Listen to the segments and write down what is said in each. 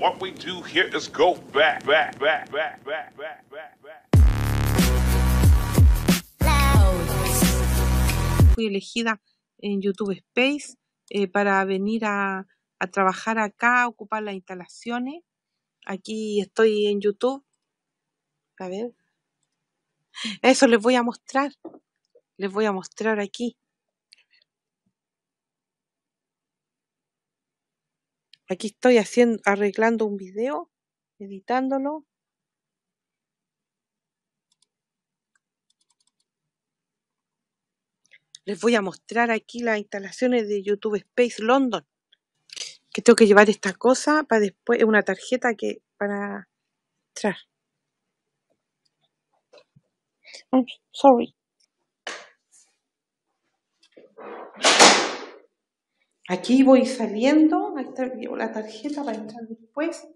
What we do here is go back, back, back, back, back, back, back, back. Fui elegida en YouTube Space eh, para venir a, a trabajar acá, a ocupar las instalaciones. Aquí estoy en YouTube. A ver. Eso les voy a mostrar. Les voy a mostrar aquí. Aquí estoy haciendo, arreglando un video, editándolo. Les voy a mostrar aquí las instalaciones de YouTube Space London. Que tengo que llevar esta cosa para después, una tarjeta que para entrar. Oh, sorry. Aquí voy saliendo, ahí está, llevo la tarjeta para entrar después.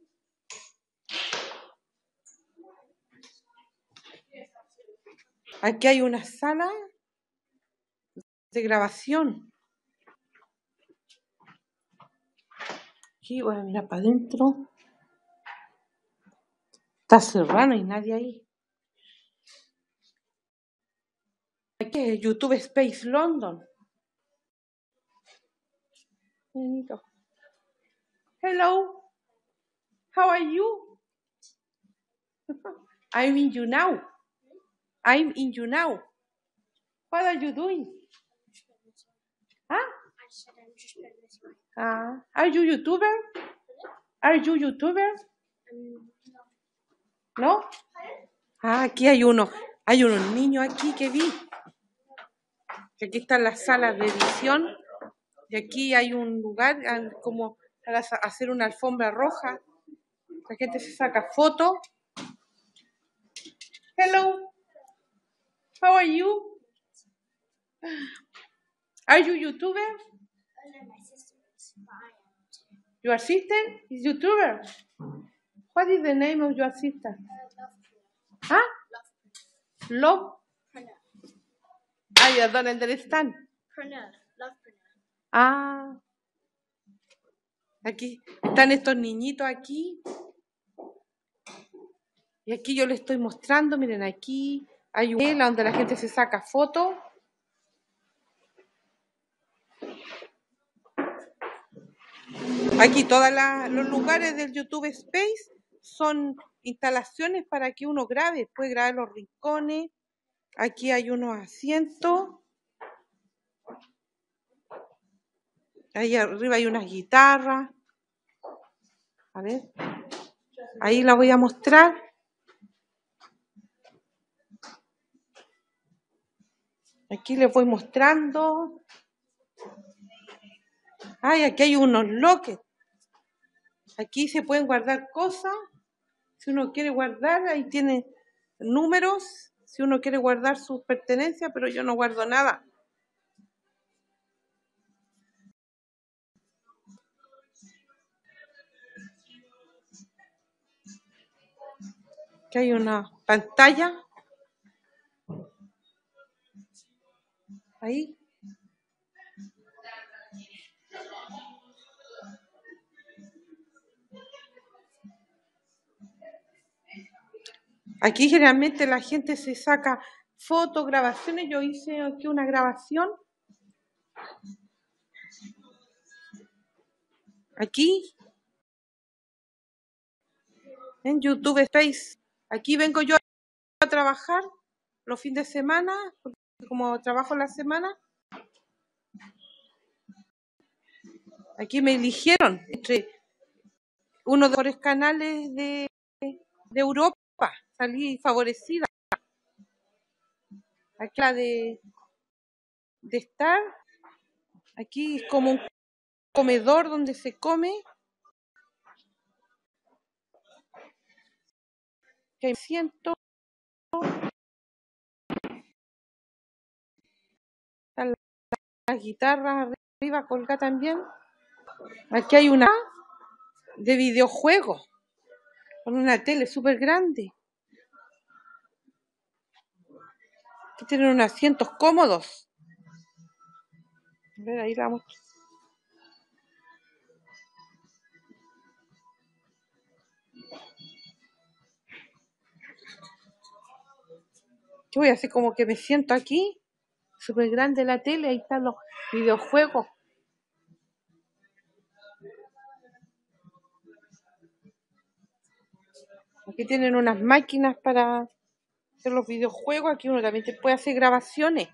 Aquí hay una sala de grabación. Aquí voy a mirar para adentro. Está cerrado, no hay nadie ahí. Aquí es YouTube Space London. Hello, how are you? I'm in you now. I'm in you now. What are you doing? Huh? Ah, are you YouTuber? Are you YouTuber? ¿No? Ah, aquí hay uno. Hay unos niños aquí que vi. Aquí están las salas de edición. Y aquí hay un lugar ah, como para hacer una alfombra roja. La gente se saca fotos. Hello. How are you? Are you YouTuber? Your assistant is YouTuber. What is the name of your assistant? Huh? Love. I don't understand. Ah. Aquí están estos niñitos aquí. Y aquí yo les estoy mostrando, miren aquí hay un donde la gente se saca fotos. Aquí todos los lugares del YouTube Space son instalaciones para que uno grabe, puede grabar los rincones. Aquí hay unos asientos. Ahí arriba hay unas guitarras. A ver. Ahí la voy a mostrar. Aquí les voy mostrando. Ay, aquí hay unos lockers. Aquí se pueden guardar cosas. Si uno quiere guardar, ahí tiene números. Si uno quiere guardar sus pertenencias, pero yo no guardo nada. Hay una pantalla. Ahí. Aquí generalmente la gente se saca fotos, grabaciones. Yo hice aquí una grabación. Aquí. En YouTube Space. Aquí vengo yo a trabajar los fines de semana, porque como trabajo la semana. Aquí me eligieron entre uno de los mejores canales de, de Europa. Salí favorecida. Aquí la de, de estar. Aquí es como un comedor donde se come. Que siento. Están las guitarras arriba colgadas también. Aquí hay una de videojuegos con una tele súper grande. Aquí tienen unos asientos cómodos. A ver, ahí la. Voy a hacer como que me siento aquí, súper grande la tele, ahí están los videojuegos. Aquí tienen unas máquinas para hacer los videojuegos. Aquí uno también te puede hacer grabaciones.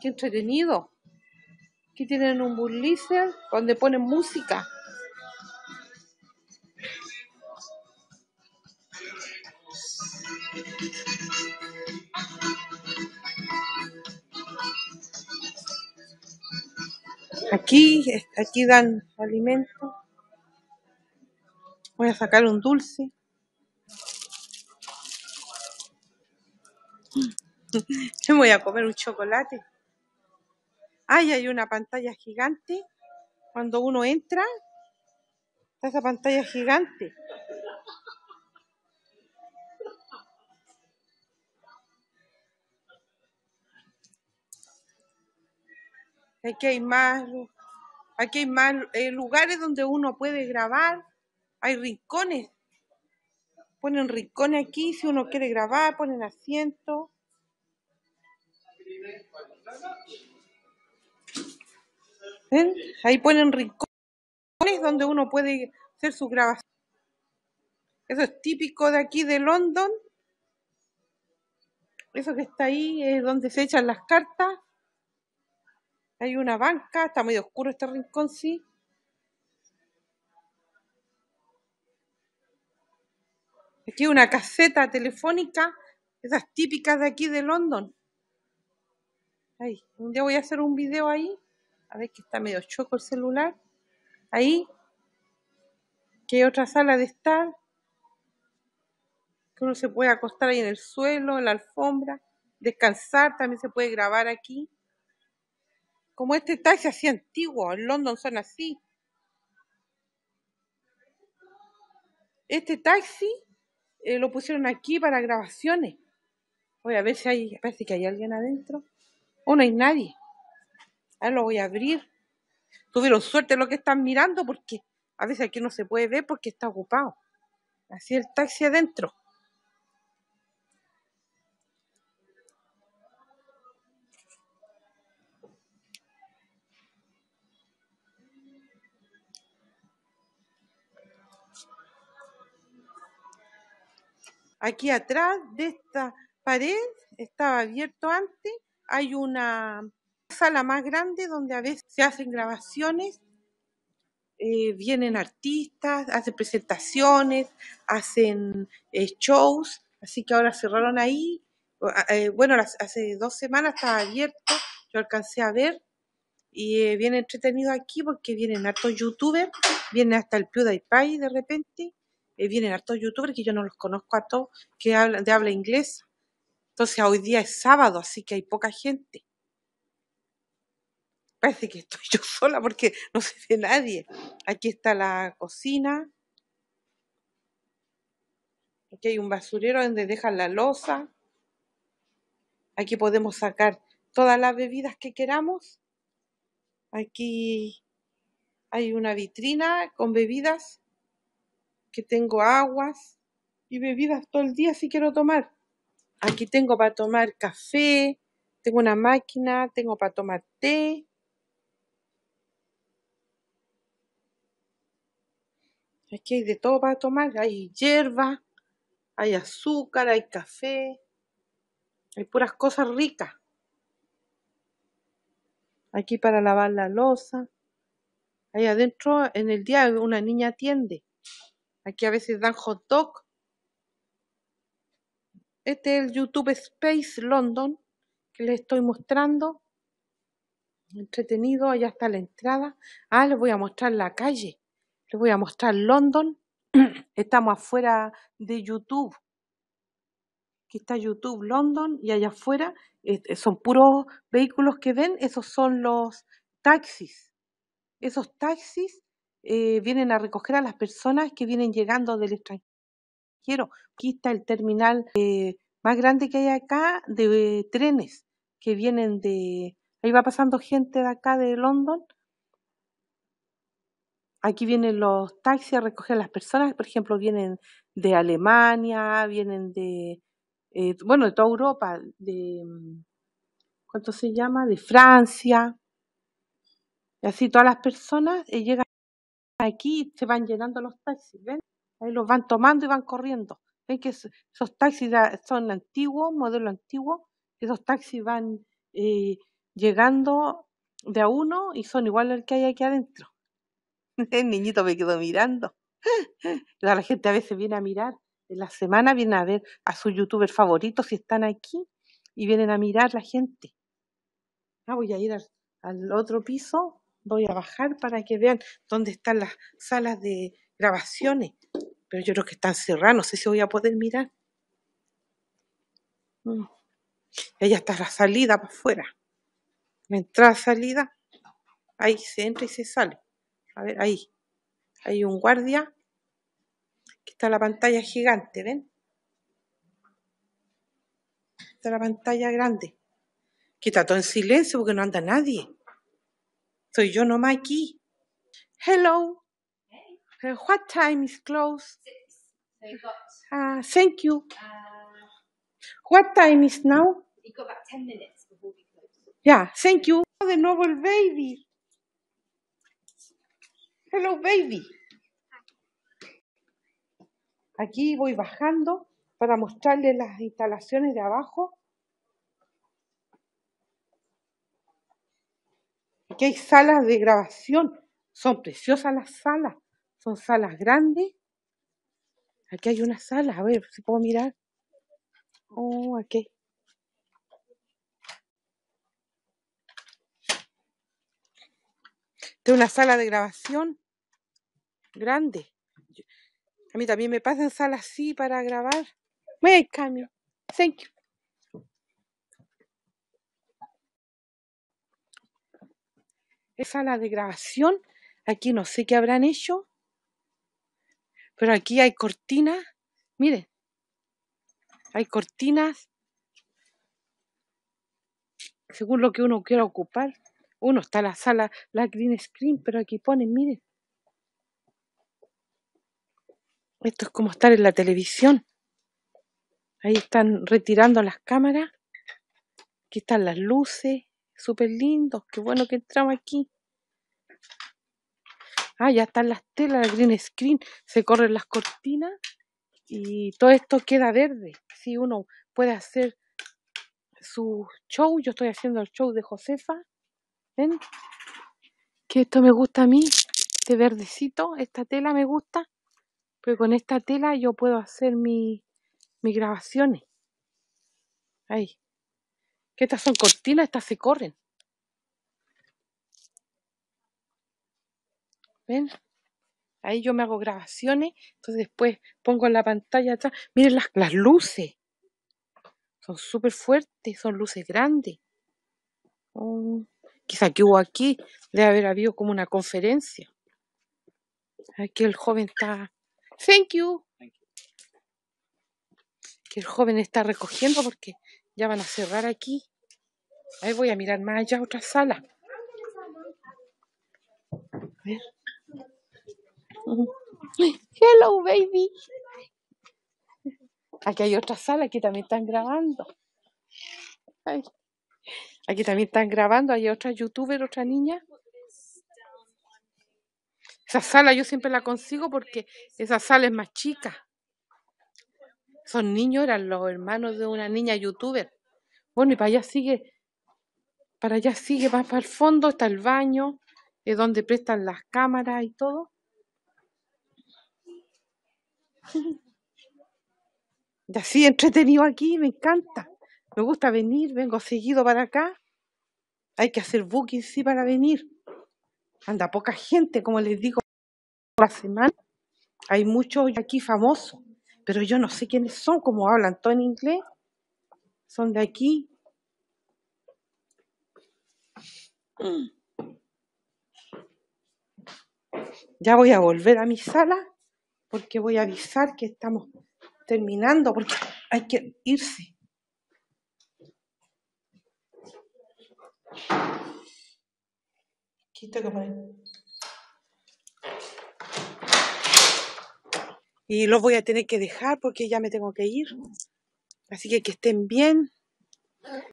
Qué entretenido. Aquí tienen un burlizer donde ponen música. Aquí, aquí dan alimento. Voy a sacar un dulce. Me voy a comer un chocolate. Ay, hay una pantalla gigante. Cuando uno entra, está esa pantalla gigante. Aquí hay más, aquí hay más eh, lugares donde uno puede grabar. Hay rincones. Ponen rincones aquí si uno quiere grabar, ponen asientos. ¿Ven? Ahí ponen rincones donde uno puede hacer su grabación. Eso es típico de aquí de London. Eso que está ahí es donde se echan las cartas. Hay una banca, está medio oscuro este rincón, sí. Aquí una caseta telefónica, esas típicas de aquí de London. Ahí, un día voy a hacer un video ahí. A ver que está medio choco el celular. Ahí. Que hay otra sala de estar. Que uno se puede acostar ahí en el suelo, en la alfombra. Descansar, también se puede grabar aquí. Como este taxi así antiguo, en London son así. Este taxi eh, lo pusieron aquí para grabaciones. Voy a ver si hay, parece que hay alguien adentro. O no hay nadie. Ahora lo voy a abrir. Tuvieron suerte lo que están mirando porque a veces aquí no se puede ver porque está ocupado. Así el taxi adentro. Aquí atrás de esta pared estaba abierto antes. Hay una sala más grande donde a veces se hacen grabaciones. eh, vienen artistas, hacen presentaciones, hacen eh, shows. Así que ahora cerraron ahí. Eh, bueno, las- hace dos semanas estaba abierto. Yo alcancé a ver. Y eh, viene entretenido aquí porque vienen hartos youtubers. Viene hasta el PewDiePie de repente. Eh, vienen hartos youtubers que yo no los conozco a todos que hablan de habla inglesa. Entonces hoy día es sábado, así que hay poca gente. Parece que estoy yo sola porque no se ve nadie. Aquí está la cocina. Aquí hay un basurero donde dejan la loza. Aquí podemos sacar todas las bebidas que queramos. Aquí hay una vitrina con bebidas que tengo aguas y bebidas todo el día si quiero tomar. Aquí tengo para tomar café, tengo una máquina, tengo para tomar té. Aquí hay de todo para tomar. Hay hierba, hay azúcar, hay café, hay puras cosas ricas. Aquí para lavar la loza. Ahí adentro en el día una niña atiende. Aquí a veces dan hot dog. Este es el YouTube Space London que les estoy mostrando. Entretenido, allá está la entrada. Ah, les voy a mostrar la calle. Les voy a mostrar London. Estamos afuera de YouTube. Aquí está YouTube London y allá afuera eh, son puros vehículos que ven. Esos son los taxis. Esos taxis eh, vienen a recoger a las personas que vienen llegando del extranjero. Aquí está el terminal eh, más grande que hay acá de trenes que vienen de... Ahí va pasando gente de acá de London. Aquí vienen los taxis a recoger a las personas. Por ejemplo, vienen de Alemania, vienen de, eh, bueno, de toda Europa, de, mm, ¿cuánto se llama? De Francia. Y así todas las personas eh, llegan aquí se van llenando los taxis, ¿ven? Ahí los van tomando y van corriendo. Ven que es- esos taxis son antiguos, modelo antiguo. Esos taxis van eh, llegando de a uno y son igual al que hay aquí adentro. El niñito me quedó mirando. La gente a veces viene a mirar. En la semana viene a ver a sus youtubers favoritos si están aquí y vienen a mirar la gente. Ah, voy a ir al otro piso, voy a bajar para que vean dónde están las salas de grabaciones. Pero yo creo que están cerradas, no sé si voy a poder mirar. Mm. Ella está la salida para afuera. La entrada, salida. Ahí se entra y se sale. A ver, ahí. Hay un guardia. que está la pantalla gigante, ¿ven? Está la pantalla grande. Que está todo en silencio porque no anda nadie. Soy yo nomás aquí. Hello. Uh, what time is closed? Six. So you've got Ah, thank you. uh, What time is now? you've got about ten minutes before we close. Yeah, thank you. De nuevo el baby. Hello, baby. Aquí voy bajando para mostrarles las instalaciones de abajo. Aquí hay salas de grabación. Son preciosas las salas. Son salas grandes. Aquí hay una sala. A ver si puedo mirar. Oh, aquí. Esta es una sala de grabación grande. A mí también me pasan salas así para grabar. May I come in? Thank you. Sala de grabación. Aquí no sé qué habrán hecho. Pero aquí hay cortinas. Miren. Hay cortinas. Según lo que uno quiera ocupar. Uno está en la sala, la green screen, pero aquí ponen, miren. Esto es como estar en la televisión. Ahí están retirando las cámaras. Aquí están las luces. Súper lindos. Qué bueno que entramos aquí. Ah, ya están las telas, la green screen. Se corren las cortinas. Y todo esto queda verde. Si uno puede hacer su show. Yo estoy haciendo el show de Josefa. ¿Ven? Que esto me gusta a mí. Este verdecito. Esta tela me gusta. Pero con esta tela yo puedo hacer mi, mis grabaciones. Ahí. Que estas son cortinas, estas se corren. ¿Ven? Ahí yo me hago grabaciones. Entonces después pongo en la pantalla atrás. Miren las, las luces. Son súper fuertes, son luces grandes. Oh, quizá que hubo aquí, debe haber habido como una conferencia. Aquí el joven está. Thank you. Que el joven está recogiendo porque ya van a cerrar aquí. Ahí voy a mirar más allá, otra sala. A ver. Hello, baby. Aquí hay otra sala, aquí también están grabando. Aquí también están grabando, hay otra youtuber, otra niña. Esa sala yo siempre la consigo porque esa sala es más chica. Son niños, eran los hermanos de una niña youtuber. Bueno, y para allá sigue, para allá sigue, más para el fondo, está el baño, es donde prestan las cámaras y todo. Y así entretenido aquí, me encanta. Me gusta venir, vengo seguido para acá. Hay que hacer booking, sí, para venir. Anda poca gente, como les digo, la semana. Hay muchos aquí famosos, pero yo no sé quiénes son, como hablan todo en inglés. Son de aquí. Ya voy a volver a mi sala porque voy a avisar que estamos terminando porque hay que irse. Tengo que Y los voy a tener que dejar porque ya me tengo que ir. Así que que estén bien.